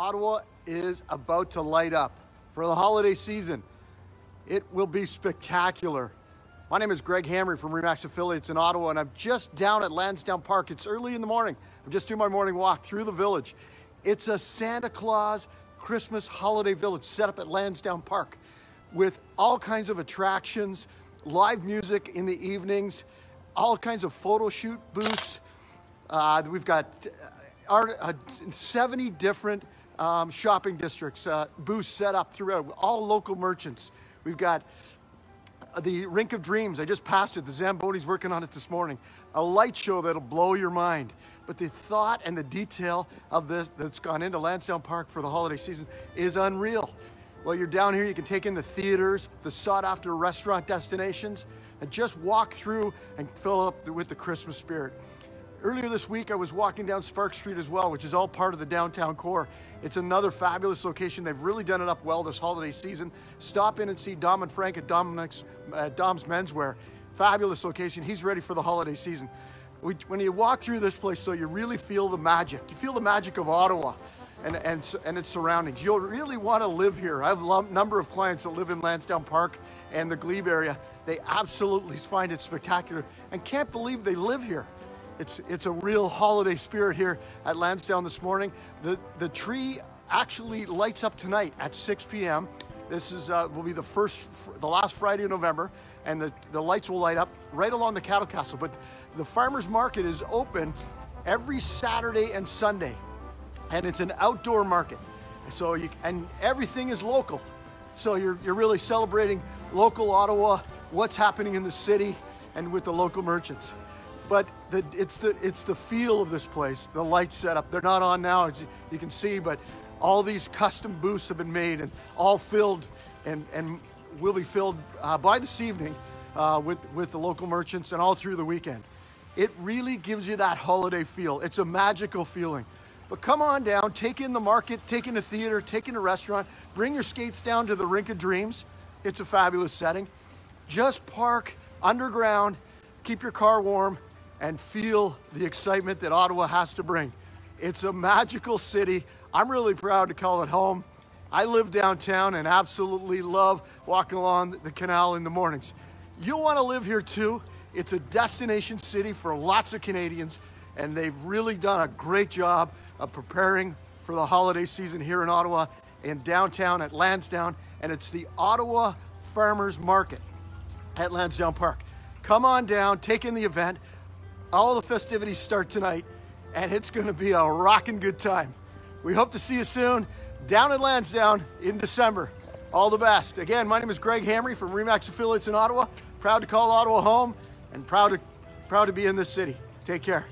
Ottawa is about to light up for the holiday season. It will be spectacular. My name is Greg Hamre from Remax Affiliates in Ottawa, and I'm just down at Lansdowne Park. It's early in the morning. I'm just doing my morning walk through the village. It's a Santa Claus Christmas holiday village set up at Lansdowne Park with all kinds of attractions, live music in the evenings, all kinds of photo shoot booths. Uh, we've got uh, uh, 70 different um, shopping districts, uh, booths set up throughout, all local merchants. We've got the Rink of Dreams. I just passed it. The Zamboni's working on it this morning. A light show that'll blow your mind. But the thought and the detail of this that's gone into Lansdowne Park for the holiday season is unreal. While you're down here, you can take in the theaters, the sought after restaurant destinations, and just walk through and fill up with the Christmas spirit. Earlier this week, I was walking down Spark Street as well, which is all part of the downtown core. It's another fabulous location. They've really done it up well this holiday season. Stop in and see Dom and Frank at Dominic's, uh, Dom's Menswear. Fabulous location. He's ready for the holiday season. We, when you walk through this place, so you really feel the magic. You feel the magic of Ottawa and, and, and its surroundings. You'll really want to live here. I have a number of clients that live in Lansdowne Park and the Glebe area. They absolutely find it spectacular and can't believe they live here. It's, it's a real holiday spirit here at Lansdowne this morning. The, the tree actually lights up tonight at 6 p.m. This is uh, will be the first, the last Friday of November, and the, the lights will light up right along the cattle castle. But the farmers market is open every Saturday and Sunday, and it's an outdoor market. So you and everything is local. So you're you're really celebrating local Ottawa, what's happening in the city, and with the local merchants but the, it's the it's the feel of this place. The lights set up. They're not on now, as you can see, but all these custom booths have been made and all filled, and and will be filled uh, by this evening uh, with with the local merchants and all through the weekend. It really gives you that holiday feel. It's a magical feeling. But come on down, take in the market, take in a theater, take in a restaurant, bring your skates down to the Rink of Dreams. It's a fabulous setting. Just park underground, keep your car warm, and feel the excitement that Ottawa has to bring. It's a magical city. I'm really proud to call it home. I live downtown and absolutely love walking along the canal in the mornings. You'll want to live here too. It's a destination city for lots of Canadians, and they've really done a great job of preparing for the holiday season here in Ottawa and downtown at Lansdowne. And it's the Ottawa Farmers Market at Lansdowne Park. Come on down, take in the event. All the festivities start tonight, and it's going to be a rocking good time. We hope to see you soon down in Lansdowne in December. All the best. Again, my name is Greg Hamre from Remax Affiliates in Ottawa. Proud to call Ottawa home and proud to, proud to be in this city. Take care.